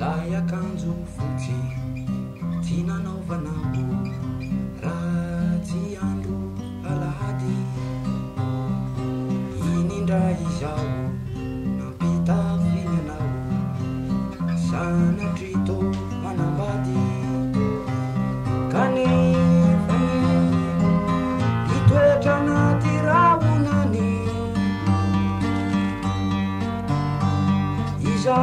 lay akanjo fotsy ty nanaaovanako raha tsy andro alahaty inyndra izao nampita mihnanao sanandrito manambaty kaniy hitoetrana ty rahonany iza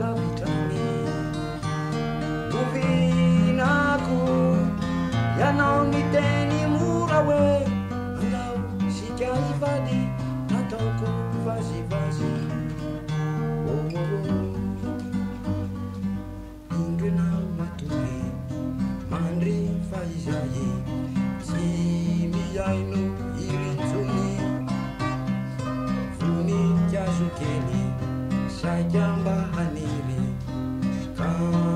lamitrani ofinako yanao ny teny mora oe ilao sika ifaly ataoko fazifazi indrinao matome mandri fa izai tsy mizaino irintsony fomy kazokeny sa jambahani kau